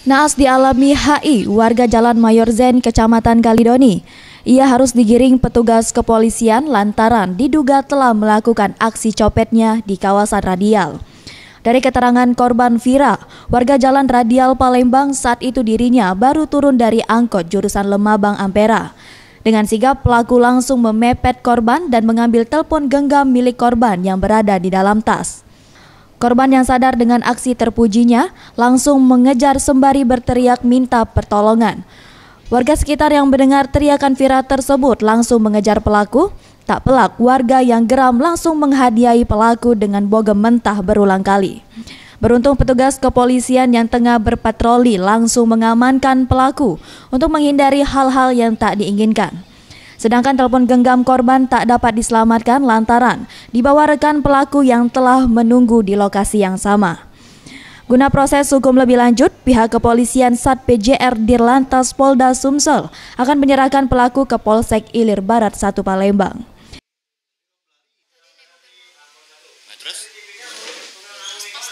Naas dialami HI, warga Jalan Mayor Zen, Kecamatan Kalidoni. Ia harus digiring petugas kepolisian lantaran diduga telah melakukan aksi copetnya di kawasan radial. Dari keterangan korban Vira, warga Jalan Radial Palembang saat itu dirinya baru turun dari angkot jurusan Lemabang Ampera. Dengan sigap, pelaku langsung memepet korban dan mengambil telepon genggam milik korban yang berada di dalam tas. Korban yang sadar dengan aksi terpujinya langsung mengejar sembari berteriak minta pertolongan. Warga sekitar yang mendengar teriakan Vira tersebut langsung mengejar pelaku. Tak pelak, warga yang geram langsung menghadiahi pelaku dengan bogem mentah berulang kali. Beruntung petugas kepolisian yang tengah berpatroli langsung mengamankan pelaku untuk menghindari hal-hal yang tak diinginkan. Sedangkan telepon genggam korban tak dapat diselamatkan lantaran dibawa rekan pelaku yang telah menunggu di lokasi yang sama. Guna proses hukum lebih lanjut, pihak kepolisian Sat PJR Dirlantas Polda Sumsel akan menyerahkan pelaku ke Polsek Ilir Barat 1 Palembang. pas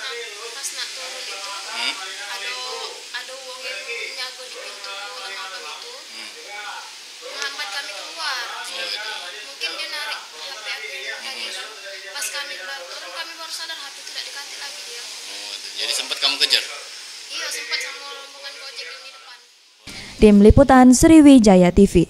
baru sadar HP tidak dikantik lagi dia. Oh jadi sempat kamu kejar? Iya sempat sama rombongan gojek yang di depan. Tim Liputan Sriwijaya TV